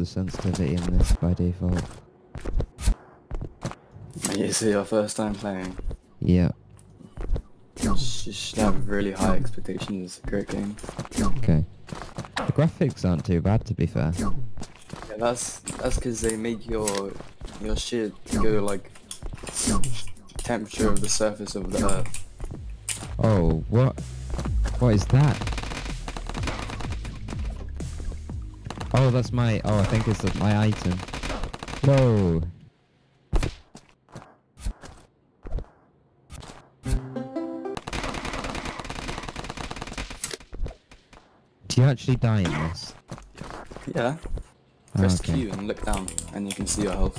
the sensitivity in this by default. Is it your first time playing? Yeah. You should have really high expectations. It's a great game. Okay. The graphics aren't too bad, to be fair. Yeah, that's that's because they make your your shit go like temperature of the surface of the earth. Oh, what? What is that? Oh, that's my. Oh, I think it's my item. Whoa. Do you actually die in this? Yeah. Press okay. Q and look down, and you can see your health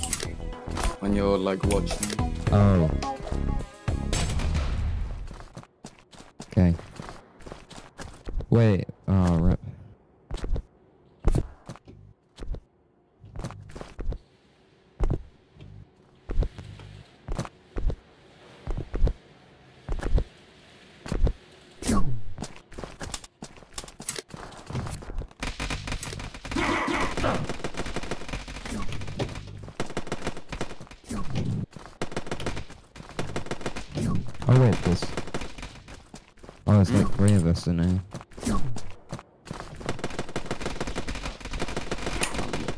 when you're like watching. Oh. Okay. Wait. Oh, rip. Oh wait, there's. Oh, there's like three of us in here.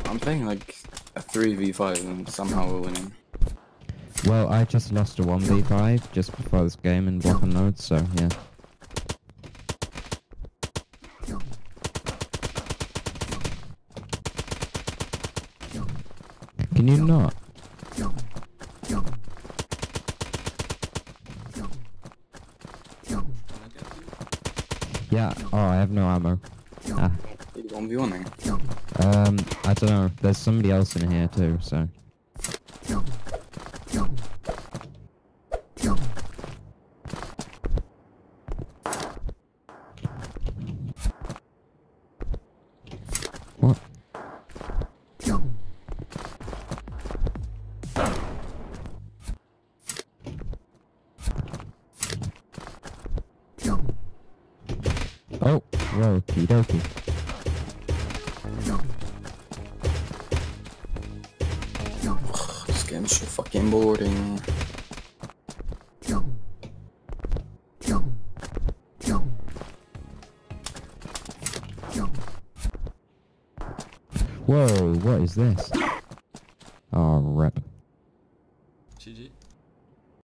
I'm playing like a 3v5 and somehow we're winning. Well, I just lost a 1v5 just before this game in Block N Load, so yeah. Can you not? Yeah, oh, I have no ammo. Ah, 1v1ing? um, I don't know. There's somebody else in here too, so. Oh, okie dokie. Ugh, this game's so fucking boring. Whoa, what is this? Oh, rep. GG.